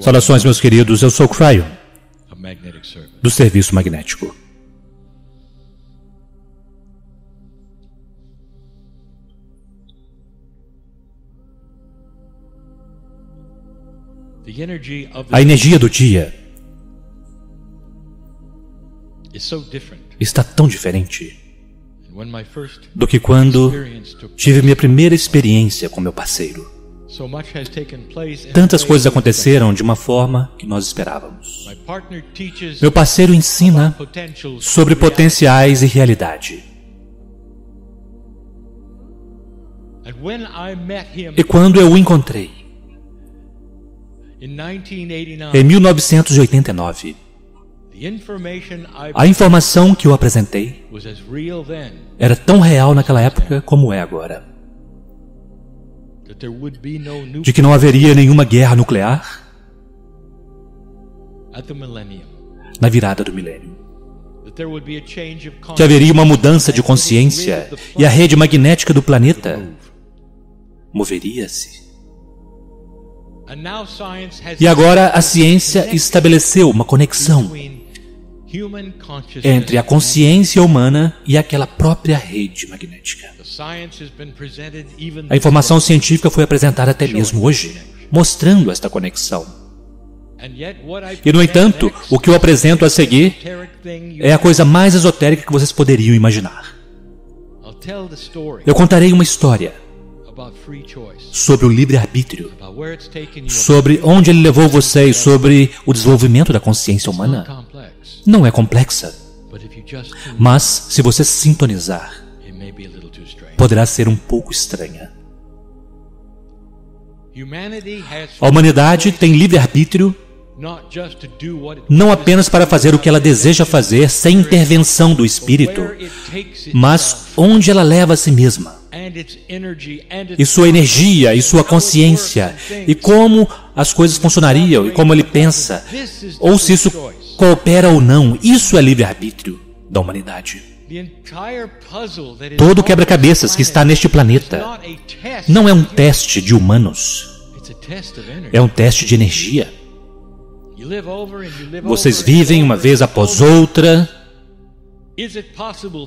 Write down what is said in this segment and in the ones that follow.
Saudações, meus queridos. Eu sou Cryon, do Serviço Magnético. A energia do dia está tão diferente do que quando tive minha primeira experiência com meu parceiro. Tantas coisas aconteceram de uma forma que nós esperávamos. Meu parceiro ensina sobre potenciais e realidade. E quando eu o encontrei, em 1989, a informação que eu apresentei era tão real naquela época como é agora. De que não haveria nenhuma guerra nuclear na virada do milênio. Que haveria uma mudança de consciência e a rede magnética do planeta moveria-se. E agora a ciência estabeleceu uma conexão entre a consciência humana e aquela própria rede magnética. A informação científica foi apresentada até mesmo hoje, mostrando esta conexão. E, no entanto, o que eu apresento a seguir é a coisa mais esotérica que vocês poderiam imaginar. Eu contarei uma história sobre o livre-arbítrio, sobre onde ele levou vocês, sobre o desenvolvimento da consciência humana. Não é complexa, mas se você sintonizar, poderá ser um pouco estranha. A humanidade tem livre-arbítrio não apenas para fazer o que ela deseja fazer sem intervenção do espírito, mas onde ela leva a si mesma. e sua energia e sua consciência e como as coisas funcionariam e como ele pensa, ou se isso coopera ou não, isso é livre-arbítrio da humanidade. Todo quebra-cabeças que está neste planeta não é um teste de humanos, é um teste de energia. Vocês vivem uma vez após outra,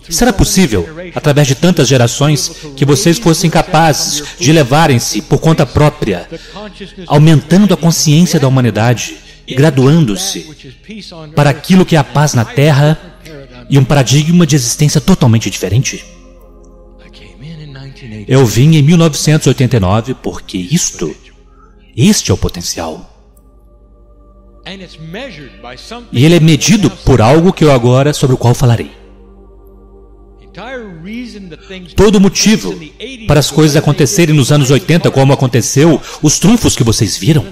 Será possível, através de tantas gerações, que vocês fossem capazes de levarem-se por conta própria, aumentando a consciência da humanidade graduando-se para aquilo que é a paz na Terra e um paradigma de existência totalmente diferente? Eu vim em 1989 porque isto, este é o potencial. E ele é medido por algo que eu agora sobre o qual falarei. Todo motivo para as coisas acontecerem nos anos 80, como aconteceu, os trunfos que vocês viram,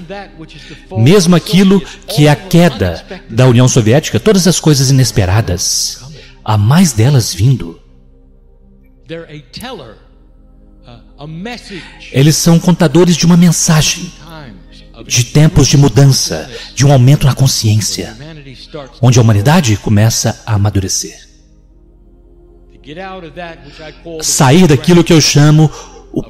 mesmo aquilo que é a queda da União Soviética, todas as coisas inesperadas, há mais delas vindo. Eles são contadores de uma mensagem, de tempos de mudança, de um aumento na consciência, onde a humanidade começa a amadurecer sair daquilo que eu chamo o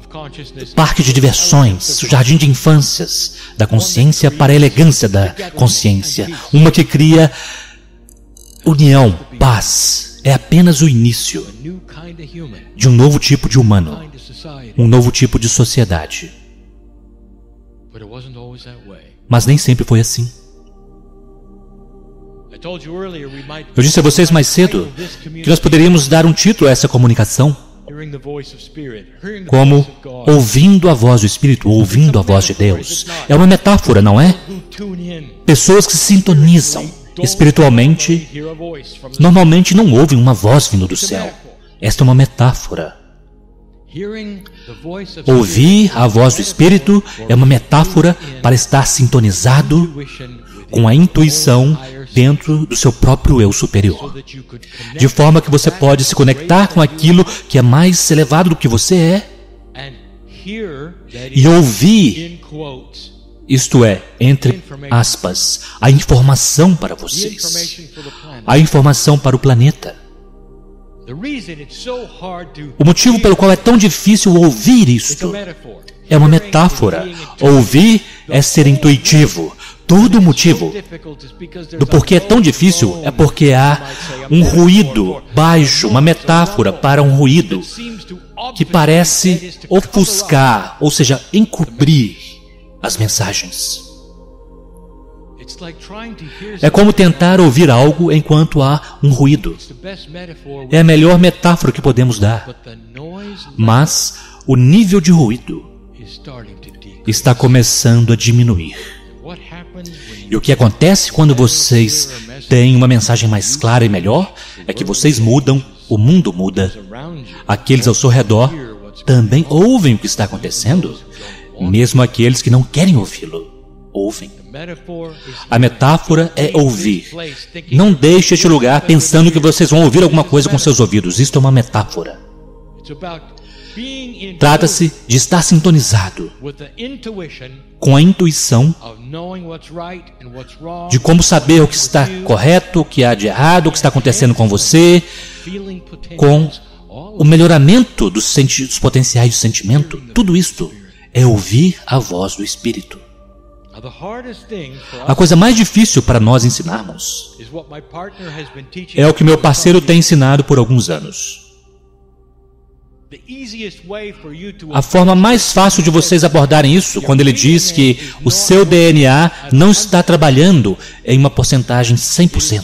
parque de diversões, o jardim de infâncias da consciência para a elegância da consciência, uma que cria união, paz. É apenas o início de um novo tipo de humano, um novo tipo de sociedade. Mas nem sempre foi assim. Eu disse a vocês mais cedo que nós poderíamos dar um título a essa comunicação como ouvindo a voz do Espírito, ouvindo a voz de Deus. É uma metáfora, não é? Pessoas que se sintonizam espiritualmente normalmente não ouvem uma voz vindo do céu. Esta é uma metáfora. Ouvir a voz do Espírito é uma metáfora para estar sintonizado com a intuição dentro do seu próprio eu superior. De forma que você pode se conectar com aquilo que é mais elevado do que você é e ouvir, isto é, entre aspas, a informação para vocês, a informação para o planeta. O motivo pelo qual é tão difícil ouvir isto é uma metáfora. Ouvir é ser intuitivo. Todo o motivo do porquê é tão difícil é porque há um ruído baixo, uma metáfora para um ruído que parece ofuscar, ou seja, encobrir as mensagens. É como tentar ouvir algo enquanto há um ruído. É a melhor metáfora que podemos dar. Mas o nível de ruído está começando a diminuir. E o que acontece quando vocês têm uma mensagem mais clara e melhor é que vocês mudam, o mundo muda. Aqueles ao seu redor também ouvem o que está acontecendo, mesmo aqueles que não querem ouvi-lo ouvem. A metáfora é ouvir. Não deixe este lugar pensando que vocês vão ouvir alguma coisa com seus ouvidos. Isto é uma metáfora. Trata-se de estar sintonizado com a intuição de como saber o que está correto, o que há de errado, o que está acontecendo com você, com o melhoramento dos, dos potenciais de sentimento. Tudo isto é ouvir a voz do Espírito. A coisa mais difícil para nós ensinarmos é o que meu parceiro tem ensinado por alguns anos. A forma mais fácil de vocês abordarem isso, quando ele diz que o seu DNA não está trabalhando em uma porcentagem 100%,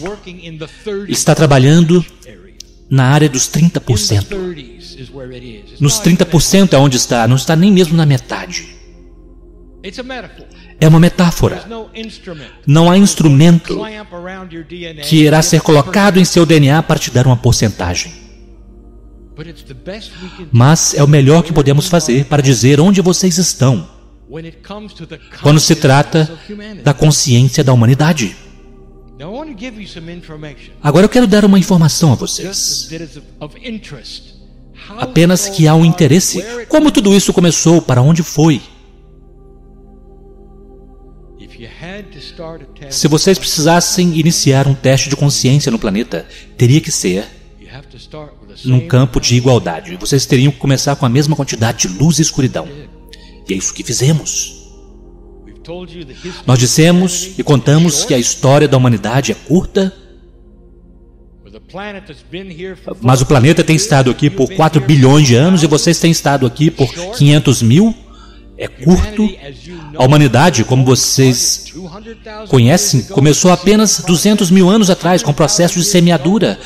está trabalhando na área dos 30%. Nos 30% é onde está, não está nem mesmo na metade. É uma metáfora. Não há instrumento que irá ser colocado em seu DNA para te dar uma porcentagem. Mas é o melhor que podemos fazer para dizer onde vocês estão quando se trata da consciência da humanidade. Agora eu quero dar uma informação a vocês. Apenas que há um interesse. Como tudo isso começou? Para onde foi? Se vocês precisassem iniciar um teste de consciência no planeta, teria que ser num campo de igualdade. Vocês teriam que começar com a mesma quantidade de luz e escuridão. E é isso que fizemos. Nós dissemos e contamos que a história da humanidade é curta, mas o planeta tem estado aqui por 4 bilhões de anos e vocês têm estado aqui por 500 mil é curto. A humanidade, como vocês conhecem, começou apenas 200 mil anos atrás, com o processo de semeadura.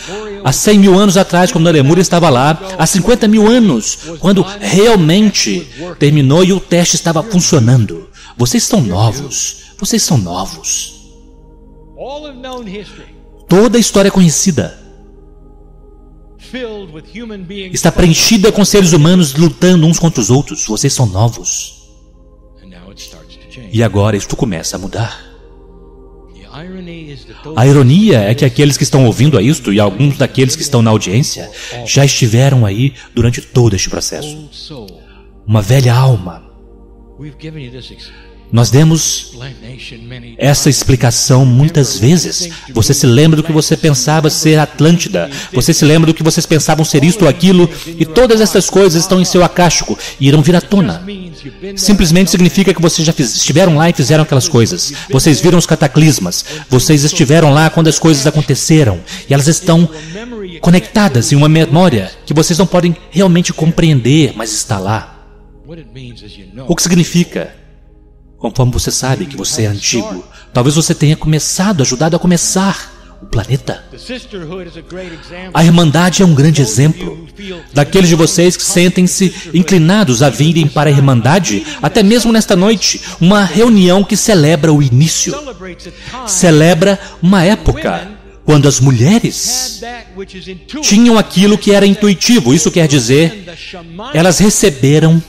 Há 100 mil anos atrás, quando a Lemúria estava lá. Há 50 mil anos, quando realmente terminou e o teste estava funcionando. Vocês são novos. Vocês são novos. Toda a história conhecida está preenchida com seres humanos lutando uns contra os outros. Vocês são novos. E agora isto começa a mudar. A ironia é que aqueles que estão ouvindo a isto e alguns daqueles que estão na audiência já estiveram aí durante todo este processo. Uma velha alma nós demos essa explicação muitas vezes. Você se lembra do que você pensava ser Atlântida. Você se lembra do que vocês pensavam ser isto ou aquilo. E todas essas coisas estão em seu acástico e irão vir à tona. Simplesmente significa que vocês já estiveram lá e fizeram aquelas coisas. Vocês viram os cataclismas. Vocês estiveram lá quando as coisas aconteceram. E elas estão conectadas em uma memória que vocês não podem realmente compreender, mas está lá. O que significa? Conforme você sabe que você é antigo, talvez você tenha começado, ajudado a começar o planeta. A Irmandade é um grande exemplo daqueles de vocês que sentem-se inclinados a virem para a Irmandade, até mesmo nesta noite, uma reunião que celebra o início, celebra uma época quando as mulheres tinham aquilo que era intuitivo, isso quer dizer, elas receberam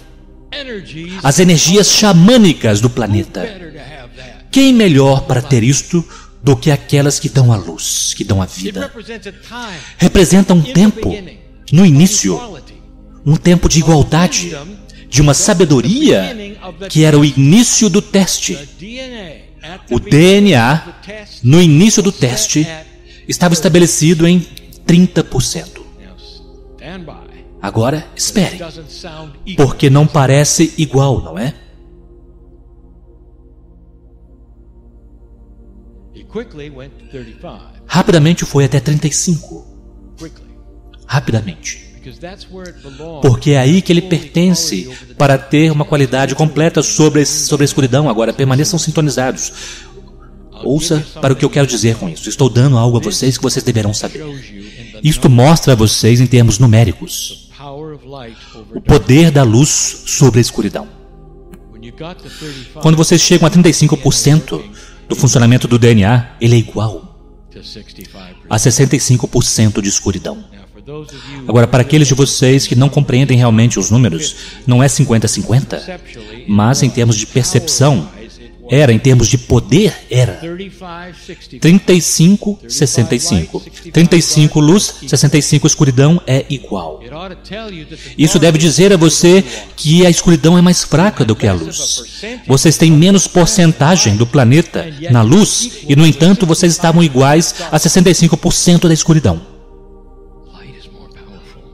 as energias xamânicas do planeta. Quem melhor para ter isto do que aquelas que dão a luz, que dão a vida? Representa um tempo, no início, um tempo de igualdade, de uma sabedoria que era o início do teste. O DNA, no início do teste, estava estabelecido em 30%. Agora, espere, porque não parece igual, não é? Rapidamente foi até 35. Rapidamente. Porque é aí que ele pertence para ter uma qualidade completa sobre, sobre a escuridão. Agora, permaneçam sintonizados. Ouça para o que eu quero dizer com isso. Estou dando algo a vocês que vocês deverão saber. Isto mostra a vocês, em termos numéricos, o poder da luz sobre a escuridão. Quando vocês chegam a 35% do funcionamento do DNA, ele é igual a 65% de escuridão. Agora, para aqueles de vocês que não compreendem realmente os números, não é 50-50, mas em termos de percepção, era, em termos de poder, era 35, 65. 35 luz, 65 escuridão é igual. Isso deve dizer a você que a escuridão é mais fraca do que a luz. Vocês têm menos porcentagem do planeta na luz e, no entanto, vocês estavam iguais a 65% da escuridão.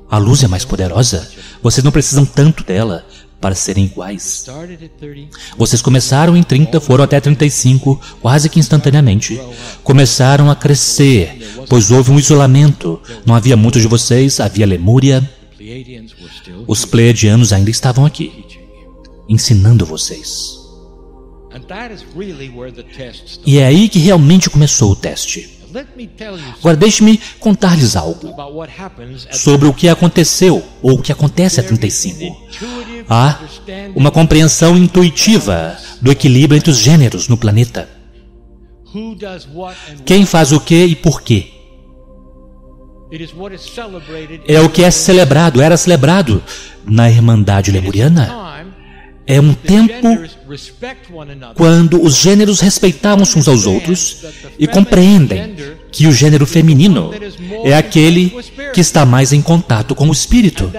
A luz é mais poderosa. Vocês não precisam tanto dela para serem iguais. Vocês começaram em 30, foram até 35, quase que instantaneamente. Começaram a crescer, pois houve um isolamento. Não havia muitos de vocês, havia Lemúria. Os Pleiadianos ainda estavam aqui, ensinando vocês. E é aí que realmente começou o teste. Agora deixe-me contar-lhes algo sobre o que aconteceu ou o que acontece a 35. Há uma compreensão intuitiva do equilíbrio entre os gêneros no planeta. Quem faz o que e por quê? É o que é celebrado, era celebrado na Irmandade Lemuriana é um tempo quando os gêneros respeitavam uns aos outros e compreendem que o gênero feminino é aquele que está mais em contato com o espírito.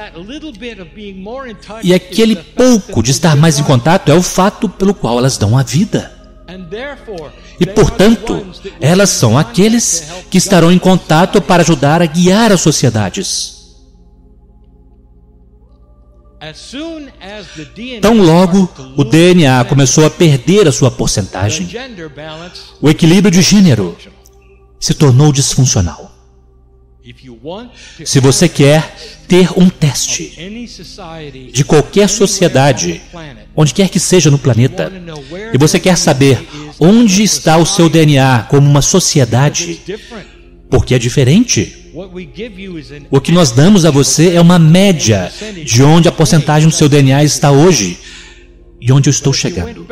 E aquele pouco de estar mais em contato é o fato pelo qual elas dão a vida. E, portanto, elas são aqueles que estarão em contato para ajudar a guiar as sociedades. Tão logo o DNA começou a perder a sua porcentagem, o equilíbrio de gênero se tornou disfuncional. Se você quer ter um teste de qualquer sociedade, onde quer que seja no planeta, e você quer saber onde está o seu DNA como uma sociedade, porque é diferente. O que nós damos a você é uma média de onde a porcentagem do seu DNA está hoje e onde eu estou chegando.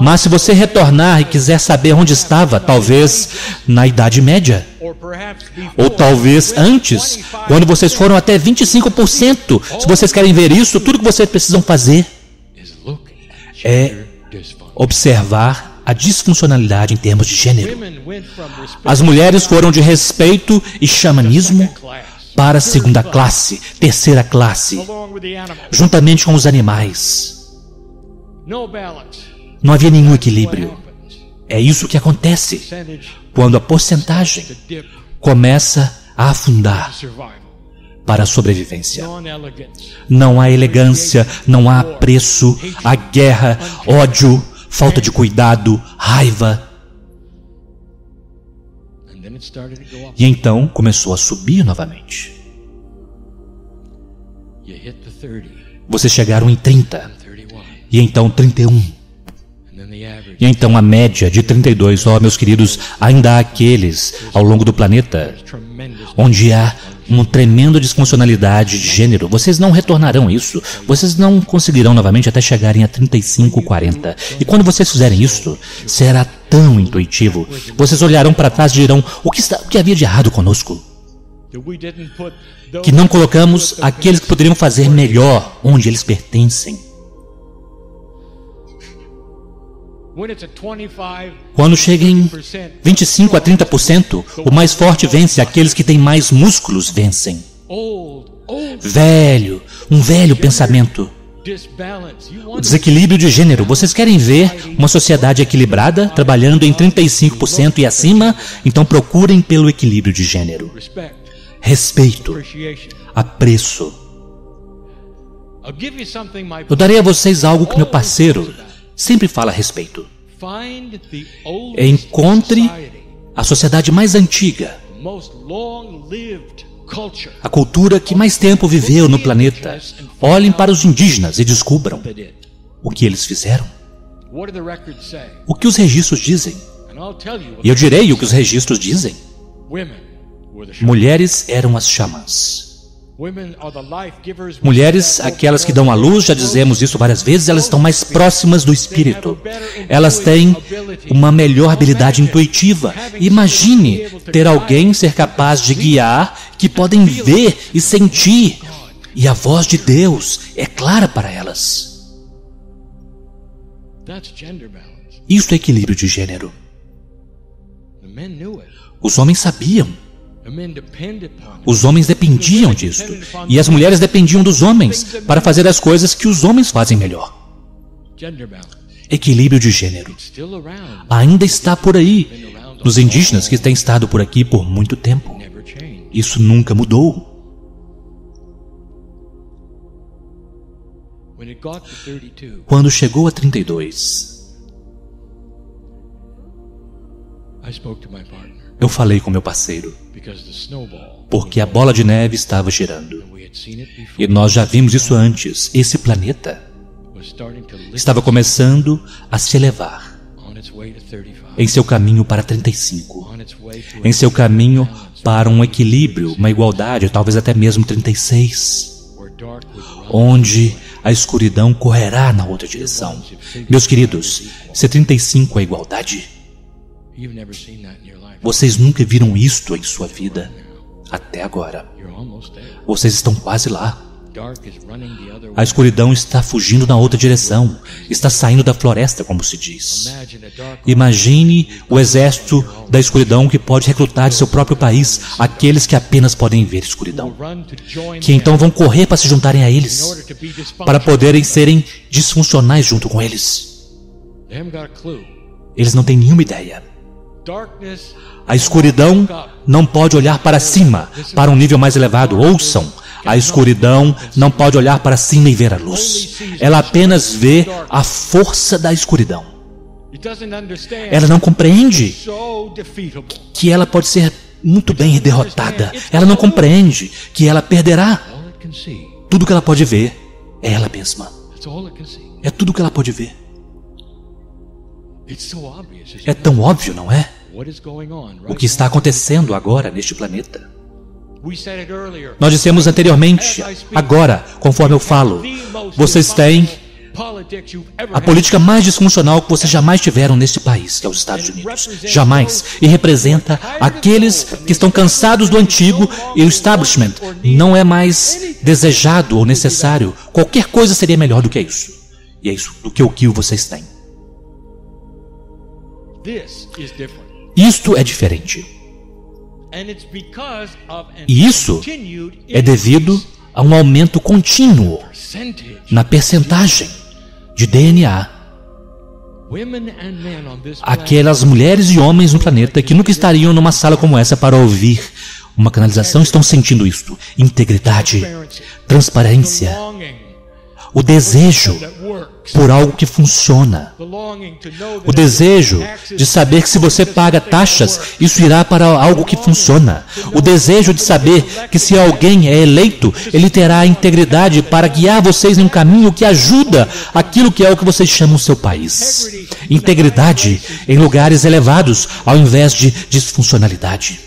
Mas se você retornar e quiser saber onde estava, talvez na Idade Média, ou talvez antes, quando vocês foram até 25%, se vocês querem ver isso, tudo que vocês precisam fazer é observar a disfuncionalidade em termos de gênero. As mulheres foram de respeito e xamanismo para a segunda classe, terceira classe, juntamente com os animais. Não havia nenhum equilíbrio. É isso que acontece quando a porcentagem começa a afundar para a sobrevivência. Não há elegância, não há apreço, há guerra, ódio, falta de cuidado, raiva. E então começou a subir novamente. Vocês chegaram em 30. E então 31. E então a média de 32. Ó, oh, meus queridos, ainda há aqueles ao longo do planeta onde há uma tremenda disfuncionalidade de gênero. Vocês não retornarão isso. Vocês não conseguirão novamente até chegarem a 35, 40. E quando vocês fizerem isso, será tão intuitivo. Vocês olharão para trás e dirão: o que, está, o que havia de errado conosco? Que não colocamos aqueles que poderiam fazer melhor onde eles pertencem. Quando chega em 25 a 30%, o mais forte vence, aqueles que têm mais músculos vencem. Velho, um velho pensamento. O desequilíbrio de gênero. Vocês querem ver uma sociedade equilibrada, trabalhando em 35% e acima? Então procurem pelo equilíbrio de gênero. respeito, apreço. Eu darei a vocês algo que meu parceiro sempre fala a respeito. Encontre a sociedade mais antiga, a cultura que mais tempo viveu no planeta. Olhem para os indígenas e descubram o que eles fizeram. O que os registros dizem? E eu direi o que os registros dizem. Mulheres eram as chamas. Mulheres, aquelas que dão à luz, já dizemos isso várias vezes, elas estão mais próximas do espírito. Elas têm uma melhor habilidade intuitiva. Imagine ter alguém ser capaz de guiar, que podem ver e sentir. E a voz de Deus é clara para elas. Isso é equilíbrio de gênero. Os homens sabiam. Os homens dependiam disso. E as mulheres dependiam dos homens para fazer as coisas que os homens fazem melhor. Equilíbrio de gênero. Ainda está por aí, nos indígenas que têm estado por aqui por muito tempo. Isso nunca mudou. Quando chegou a 32, eu falei com meu parceiro, porque a bola de neve estava girando. E nós já vimos isso antes. Esse planeta estava começando a se elevar em seu caminho para 35, em seu caminho para um equilíbrio, uma igualdade, talvez até mesmo 36, onde a escuridão correrá na outra direção. Meus queridos, se 35 é igualdade, vocês nunca viram isto em sua vida até agora. Vocês estão quase lá. A escuridão está fugindo na outra direção, está saindo da floresta, como se diz. Imagine o exército da escuridão que pode recrutar de seu próprio país aqueles que apenas podem ver escuridão, que então vão correr para se juntarem a eles, para poderem serem disfuncionais junto com eles. Eles não têm nenhuma ideia. A escuridão não pode olhar para cima, para um nível mais elevado. Ouçam, a escuridão não pode olhar para cima e ver a luz. Ela apenas vê a força da escuridão. Ela não compreende que ela pode ser muito bem derrotada. Ela não compreende que ela perderá. Tudo que ela pode ver é ela mesma. É tudo que ela pode ver. É tão óbvio, não é? O que está acontecendo agora neste planeta. Nós dissemos anteriormente, agora, conforme eu falo, vocês têm a política mais disfuncional que vocês jamais tiveram neste país, que é os Estados Unidos. Jamais. E representa aqueles que estão cansados do antigo e o establishment não é mais desejado ou necessário. Qualquer coisa seria melhor do que isso. E é isso do que o que vocês têm. Isto é diferente. E isso é devido a um aumento contínuo na percentagem de DNA. Aquelas mulheres e homens no planeta que nunca estariam numa sala como essa para ouvir uma canalização. Estão sentindo isto: integridade, transparência, o desejo por algo que funciona. O desejo de saber que se você paga taxas, isso irá para algo que funciona. O desejo de saber que se alguém é eleito, ele terá a integridade para guiar vocês em um caminho que ajuda aquilo que é o que vocês chamam seu país. Integridade em lugares elevados ao invés de disfuncionalidade.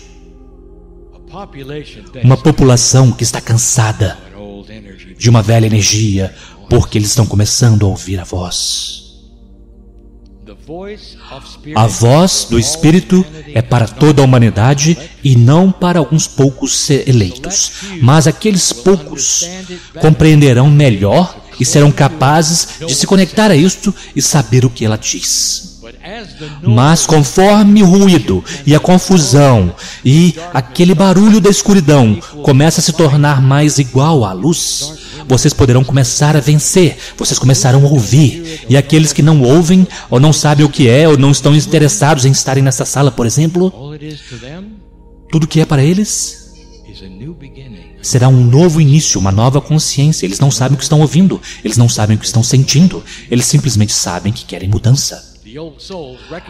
Uma população que está cansada de uma velha energia, porque eles estão começando a ouvir a voz. A voz do Espírito é para toda a humanidade e não para alguns poucos eleitos. Mas aqueles poucos compreenderão melhor e serão capazes de se conectar a isto e saber o que ela diz. Mas conforme o ruído e a confusão e aquele barulho da escuridão começa a se tornar mais igual à luz, vocês poderão começar a vencer, vocês começarão a ouvir. E aqueles que não ouvem, ou não sabem o que é, ou não estão interessados em estarem nessa sala, por exemplo, tudo que é para eles Será um novo início, uma nova consciência. Eles não sabem o que estão ouvindo, eles não sabem o que estão sentindo, eles simplesmente sabem que querem mudança.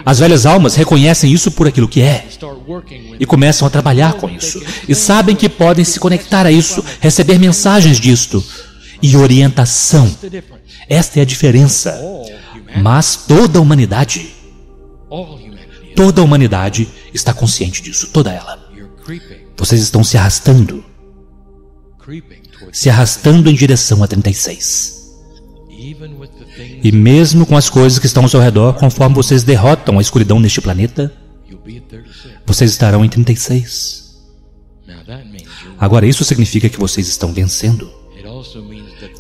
As velhas almas reconhecem isso por aquilo que é e começam a trabalhar com isso. E sabem que podem se conectar a isso, receber mensagens disto e orientação. Esta é a diferença. Mas toda a humanidade, toda a humanidade está consciente disso, toda ela. Vocês estão se arrastando, se arrastando em direção a 36. E mesmo com as coisas que estão ao seu redor, conforme vocês derrotam a escuridão neste planeta, vocês estarão em 36. Agora, isso significa que vocês estão vencendo.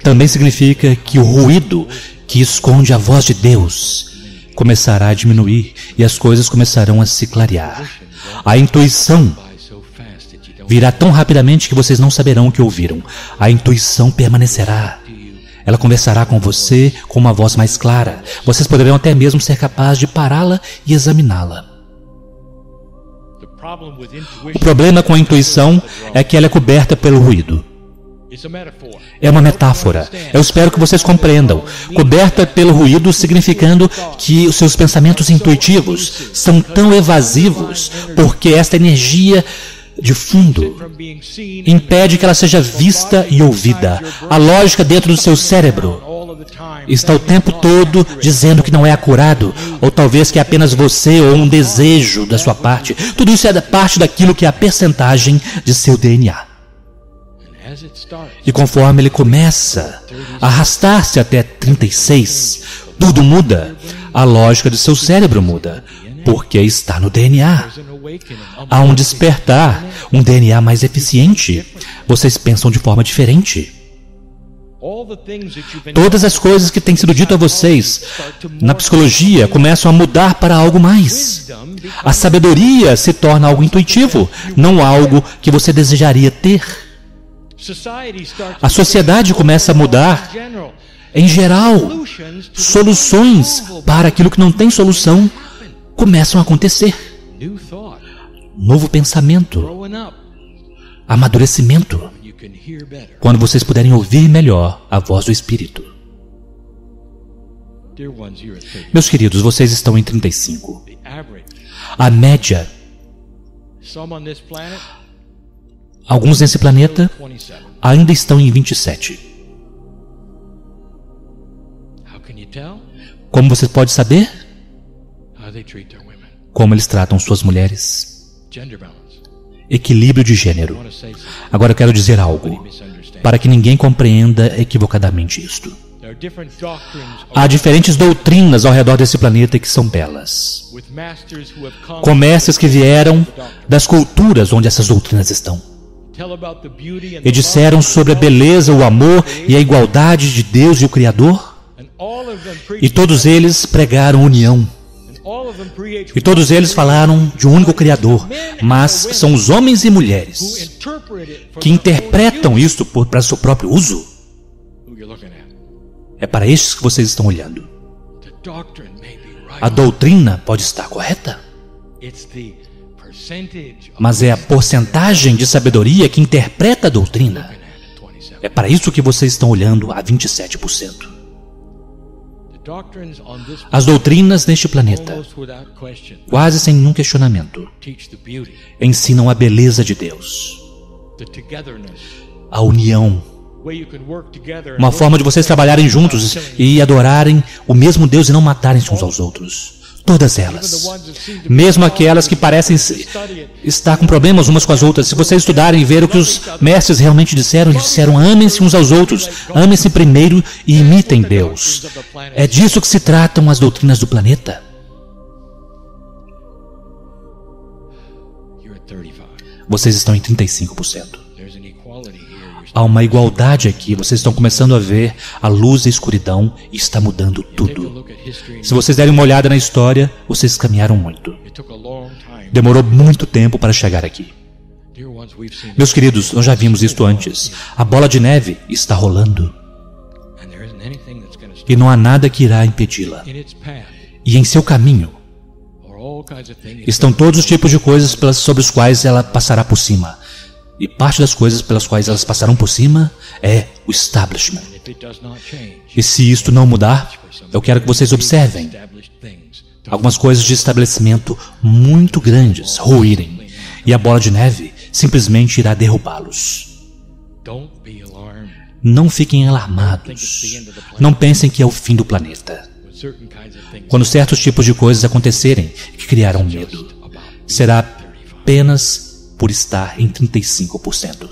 Também significa que o ruído que esconde a voz de Deus começará a diminuir e as coisas começarão a se clarear. A intuição virá tão rapidamente que vocês não saberão o que ouviram. A intuição permanecerá. Ela conversará com você com uma voz mais clara. Vocês poderão até mesmo ser capazes de pará-la e examiná-la. O problema com a intuição é que ela é coberta pelo ruído. É uma metáfora. Eu espero que vocês compreendam. Coberta pelo ruído, significando que os seus pensamentos intuitivos são tão evasivos, porque esta energia de fundo impede que ela seja vista e ouvida. A lógica dentro do seu cérebro está o tempo todo dizendo que não é acurado, ou talvez que é apenas você ou um desejo da sua parte. Tudo isso é parte daquilo que é a percentagem de seu DNA. E conforme ele começa a arrastar-se até 36, tudo muda. A lógica de seu cérebro muda, porque está no DNA. Há um despertar, um DNA mais eficiente. Vocês pensam de forma diferente. Todas as coisas que têm sido dito a vocês na psicologia começam a mudar para algo mais. A sabedoria se torna algo intuitivo, não algo que você desejaria ter. A sociedade começa a mudar. Em geral, soluções para aquilo que não tem solução começam a acontecer. Novo pensamento, amadurecimento, quando vocês puderem ouvir melhor a voz do Espírito. Meus queridos, vocês estão em 35. A média. Alguns nesse planeta ainda estão em 27. Como você pode saber? Como eles tratam suas mulheres. Equilíbrio de gênero. Agora eu quero dizer algo, para que ninguém compreenda equivocadamente isto. Há diferentes doutrinas ao redor desse planeta que são belas. Com mestres que vieram das culturas onde essas doutrinas estão e disseram sobre a beleza, o amor e a igualdade de Deus e o Criador. E todos eles pregaram união. E todos eles falaram de um único Criador, mas são os homens e mulheres que interpretam isso para seu próprio uso. É para estes que vocês estão olhando. A doutrina pode estar correta mas é a porcentagem de sabedoria que interpreta a doutrina. É para isso que vocês estão olhando a 27%. As doutrinas neste planeta, quase sem nenhum questionamento, ensinam a beleza de Deus, a união, uma forma de vocês trabalharem juntos e adorarem o mesmo Deus e não matarem-se uns aos outros. Todas elas. Mesmo aquelas que parecem estar com problemas umas com as outras. Se vocês estudarem e ver o que os mestres realmente disseram, eles disseram: amem-se uns aos outros, amem-se primeiro e imitem Deus. É disso que se tratam as doutrinas do planeta. Vocês estão em 35%. Há uma igualdade aqui. Vocês estão começando a ver a luz e a escuridão e está mudando tudo. Se vocês derem uma olhada na história, vocês caminharam muito. Demorou muito tempo para chegar aqui. Meus queridos, nós já vimos isto antes. A bola de neve está rolando. E não há nada que irá impedi-la. E em seu caminho estão todos os tipos de coisas sobre os quais ela passará por cima E parte das coisas pelas quais elas passaram por cima é o establishment. E se isto não mudar, eu quero que vocês observem algumas coisas de estabelecimento muito grandes ruírem, e a bola de neve simplesmente irá derrubá-los. Não fiquem alarmados. Não pensem que é o fim do planeta. Quando certos tipos de coisas acontecerem que criarão medo, será apenas por estar em 35%.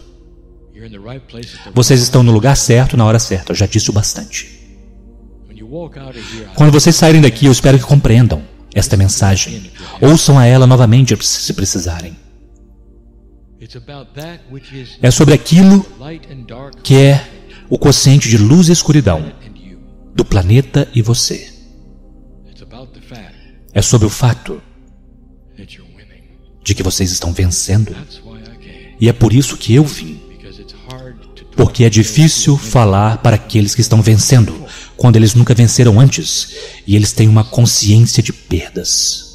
Vocês estão no lugar certo na hora certa, eu já disse o bastante. Quando vocês saírem daqui, eu espero que compreendam esta mensagem. Ouçam a ela novamente se precisarem. É sobre aquilo que é o quociente de luz e escuridão do planeta e você. É sobre o fato de que vocês estão vencendo. E é por isso que eu vim. Porque é difícil falar para aqueles que estão vencendo, quando eles nunca venceram antes e eles têm uma consciência de perdas.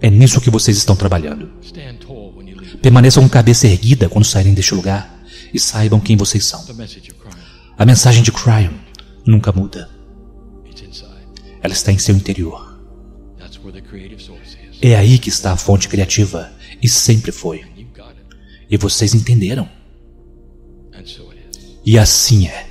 É nisso que vocês estão trabalhando. Permaneçam com cabeça erguida quando saírem deste lugar e saibam quem vocês são. A mensagem de Cryon nunca muda. Ela está em seu interior. É aí que está a fonte criativa e sempre foi. E vocês entenderam. E assim é.